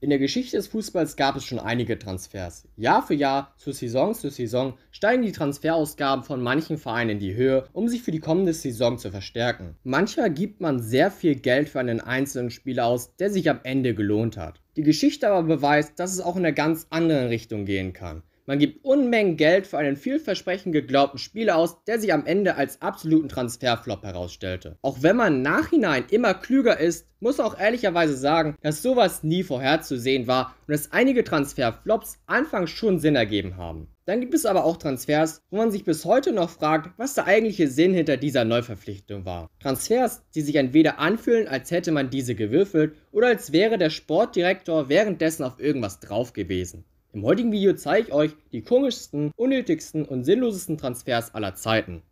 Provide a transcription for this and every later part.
In der Geschichte des Fußballs gab es schon einige Transfers. Jahr für Jahr, zu Saison zu Saison, steigen die Transferausgaben von manchen Vereinen in die Höhe, um sich für die kommende Saison zu verstärken. Manchmal gibt man sehr viel Geld für einen einzelnen Spieler aus, der sich am Ende gelohnt hat. Die Geschichte aber beweist, dass es auch in eine ganz andere Richtung gehen kann. Man gibt Unmengen Geld für einen vielversprechend geglaubten Spieler aus, der sich am Ende als absoluten Transferflop herausstellte. Auch wenn man nachhinein immer klüger ist, muss man auch ehrlicherweise sagen, dass sowas nie vorherzusehen war und dass einige Transferflops anfangs schon Sinn ergeben haben. Dann gibt es aber auch Transfers, wo man sich bis heute noch fragt, was der eigentliche Sinn hinter dieser Neuverpflichtung war. Transfers, die sich entweder anfühlen, als hätte man diese gewürfelt oder als wäre der Sportdirektor währenddessen auf irgendwas drauf gewesen. Im heutigen Video zeige ich euch die komischsten, unnötigsten und sinnlosesten Transfers aller Zeiten.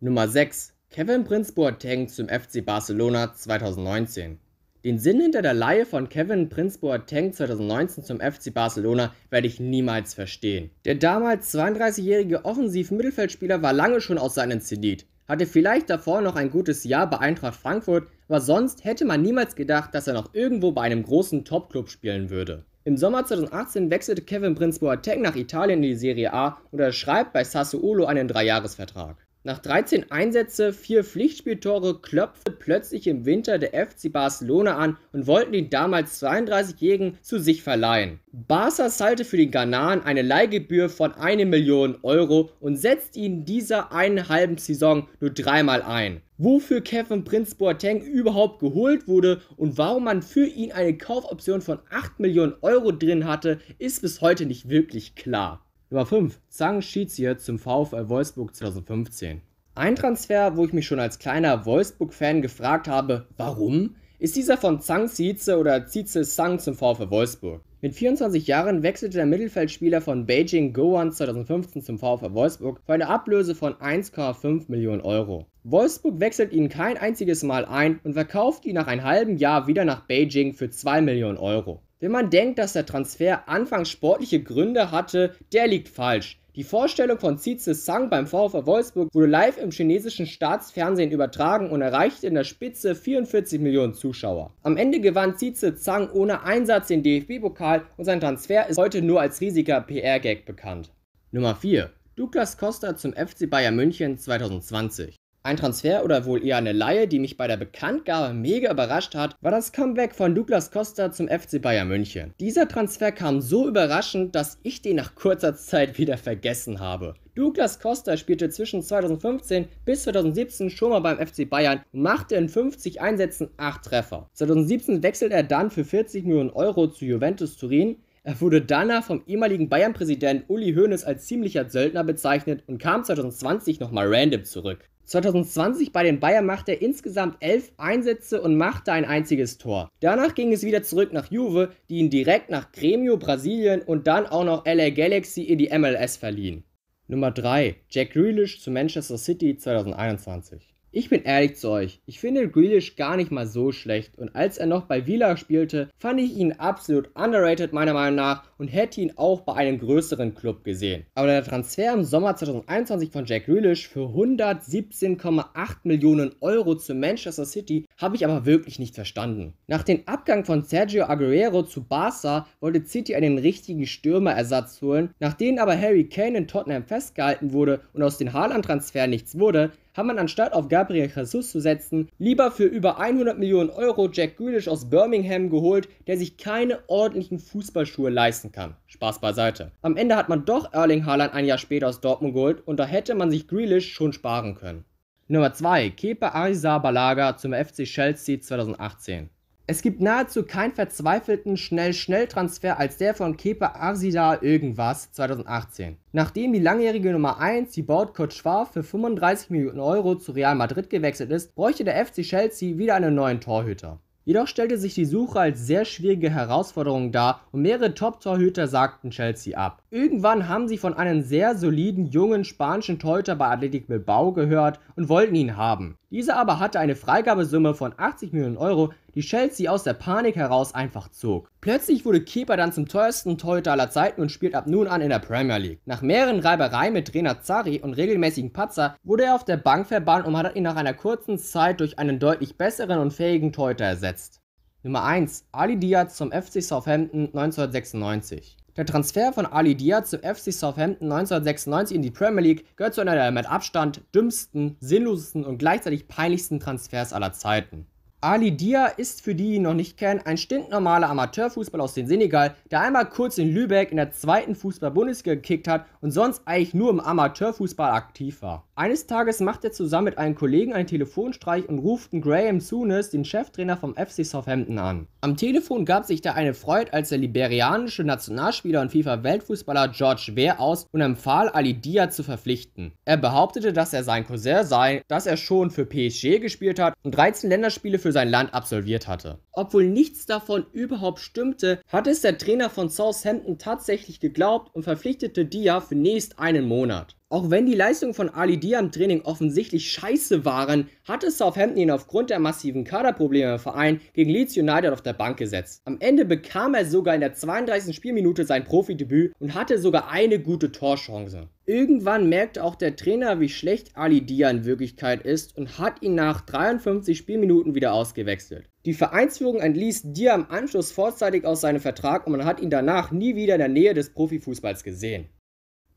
Nummer 6. Kevin Prince Boateng zum FC Barcelona 2019. Den Sinn hinter der Leihe von Kevin Prince Boateng 2019 zum FC Barcelona werde ich niemals verstehen. Der damals 32-jährige Offensiv-Mittelfeldspieler war lange schon aus seinem Zenit, hatte vielleicht davor noch ein gutes Jahr bei Eintracht Frankfurt, aber sonst hätte man niemals gedacht, dass er noch irgendwo bei einem großen Topclub spielen würde. Im Sommer 2018 wechselte Kevin Prince Boateng nach Italien in die Serie A und unterschreibt bei Sassuolo einen Dreijahresvertrag. Nach 13 Einsätze, 4 Pflichtspieltore klopfte plötzlich im Winter der FC Barcelona an und wollten den damals 32-Jährigen zu sich verleihen. Barca zahlte für den Ghanaren eine Leihgebühr von 1 Million Euro und setzt ihn in dieser einen halben Saison nur dreimal ein wofür Kevin Prince Boateng überhaupt geholt wurde und warum man für ihn eine Kaufoption von 8 Millionen Euro drin hatte, ist bis heute nicht wirklich klar. Nummer 5. Zhang Shizia zum VfL Wolfsburg 2015. Ein Transfer, wo ich mich schon als kleiner Wolfsburg-Fan gefragt habe, warum? Ist dieser von Zhang Zize oder Zize Zhang zum VfL Wolfsburg. Mit 24 Jahren wechselte der Mittelfeldspieler von Beijing Goan 2015 zum VfL Wolfsburg für eine Ablöse von 1,5 Millionen Euro. Wolfsburg wechselt ihn kein einziges Mal ein und verkauft ihn nach einem halben Jahr wieder nach Beijing für 2 Millionen Euro. Wenn man denkt, dass der Transfer anfangs sportliche Gründe hatte, der liegt falsch. Die Vorstellung von Zize Sang beim VfL Wolfsburg wurde live im chinesischen Staatsfernsehen übertragen und erreichte in der Spitze 44 Millionen Zuschauer. Am Ende gewann Zize Zhang ohne Einsatz den DFB-Pokal und sein Transfer ist heute nur als riesiger PR-Gag bekannt. Nummer 4. Douglas Costa zum FC Bayern München 2020. Ein Transfer oder wohl eher eine Laie, die mich bei der Bekanntgabe mega überrascht hat, war das Comeback von Douglas Costa zum FC Bayern München. Dieser Transfer kam so überraschend, dass ich den nach kurzer Zeit wieder vergessen habe. Douglas Costa spielte zwischen 2015 bis 2017 schon mal beim FC Bayern und machte in 50 Einsätzen 8 Treffer. 2017 wechselte er dann für 40 Millionen Euro zu Juventus Turin. Er wurde danach vom ehemaligen Bayern-Präsident Uli Hoeneß als ziemlicher Söldner bezeichnet und kam 2020 nochmal random zurück. 2020 bei den Bayern machte er insgesamt 11 Einsätze und machte ein einziges Tor. Danach ging es wieder zurück nach Juve, die ihn direkt nach Gremio Brasilien und dann auch noch LA Galaxy in die MLS verliehen. Nummer 3. Jack Grealish zu Manchester City 2021. Ich bin ehrlich zu euch, ich finde Grealish gar nicht mal so schlecht und als er noch bei Villa spielte, fand ich ihn absolut underrated meiner Meinung nach und hätte ihn auch bei einem größeren Club gesehen. Aber der Transfer im Sommer 2021 von Jack Grealish für 117,8 Millionen Euro zu Manchester City habe ich aber wirklich nicht verstanden. Nach dem Abgang von Sergio Aguero zu Barca wollte City einen richtigen Stürmerersatz holen, nachdem aber Harry Kane in Tottenham festgehalten wurde und aus dem Haaland-Transfer nichts wurde, hat man anstatt auf Gabriel Jesus zu setzen, lieber für über 100 Millionen Euro Jack Grealish aus Birmingham geholt, der sich keine ordentlichen Fußballschuhe leisten kann. Spaß beiseite. Am Ende hat man doch Erling Haaland ein Jahr später aus Dortmund geholt und da hätte man sich Grealish schon sparen können. Nummer 2. Kepa Arrizabalaga zum FC Chelsea 2018. Es gibt nahezu keinen verzweifelten Schnell-Schnell-Transfer als der von Kepa Arsida irgendwas 2018. Nachdem die langjährige Nummer 1, die Baut Coach für 35 Millionen Euro zu Real Madrid gewechselt ist, bräuchte der FC Chelsea wieder einen neuen Torhüter. Jedoch stellte sich die Suche als sehr schwierige Herausforderung dar und mehrere Top-Torhüter sagten Chelsea ab. Irgendwann haben sie von einem sehr soliden jungen spanischen Torhüter bei Athletic Bilbao gehört und wollten ihn haben. Dieser aber hatte eine Freigabesumme von 80 Millionen Euro, die Chelsea aus der Panik heraus einfach zog. Plötzlich wurde Keeper dann zum teuersten Torhüter aller Zeiten und spielt ab nun an in der Premier League. Nach mehreren Reibereien mit Trainer Zari und regelmäßigen Patzer wurde er auf der Bank verbannt und hat ihn nach einer kurzen Zeit durch einen deutlich besseren und fähigen Torhüter ersetzt. Nummer 1. Ali Diaz zum FC Southampton 1996. Der Transfer von Ali Diaz zum FC Southampton 1996 in die Premier League gehört zu einer der mit Abstand dümmsten, sinnlosesten und gleichzeitig peinlichsten Transfers aller Zeiten. Ali Dia ist für die, die ihn noch nicht kennen, ein stinknormaler Amateurfußballer aus dem Senegal, der einmal kurz in Lübeck in der zweiten Fußball-Bundesliga gekickt hat und sonst eigentlich nur im Amateurfußball aktiv war. Eines Tages macht er zusammen mit einem Kollegen einen Telefonstreich und ruft Graham Souness, den Cheftrainer vom FC Southampton, an. Am Telefon gab sich da eine Freude als der liberianische Nationalspieler und FIFA-Weltfußballer George Weah aus und empfahl Ali Dia zu verpflichten. Er behauptete, dass er sein Cousin sei, dass er schon für PSG gespielt hat und 13 Länderspiele für sein Land absolviert hatte. Obwohl nichts davon überhaupt stimmte, hat es der Trainer von Southampton tatsächlich geglaubt und verpflichtete Dia für nächst einen Monat. Auch wenn die Leistungen von Ali Dia im Training offensichtlich scheiße waren, hatte Southampton ihn aufgrund der massiven Kaderprobleme im Verein gegen Leeds United auf der Bank gesetzt. Am Ende bekam er sogar in der 32. Spielminute sein Profidebüt und hatte sogar eine gute Torchance. Irgendwann merkte auch der Trainer, wie schlecht Ali Dia in Wirklichkeit ist und hat ihn nach 53 Spielminuten wieder ausgewechselt. Die Vereinsführung entließ Dia im Anschluss vorzeitig aus seinem Vertrag und man hat ihn danach nie wieder in der Nähe des Profifußballs gesehen.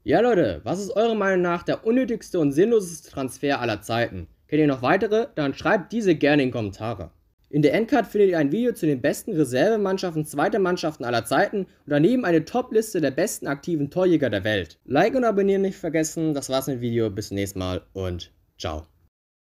Ja Leute, was ist eurer Meinung nach der unnötigste und sinnloseste Transfer aller Zeiten? Kennt ihr noch weitere? Dann schreibt diese gerne in die Kommentare. In der Endcard findet ihr ein Video zu den besten Reservemannschaften zweiter Mannschaften aller Zeiten und daneben eine Top-Liste der besten aktiven Torjäger der Welt. Like und abonnieren nicht vergessen. Das war's mit dem Video. Bis zum nächsten Mal und ciao.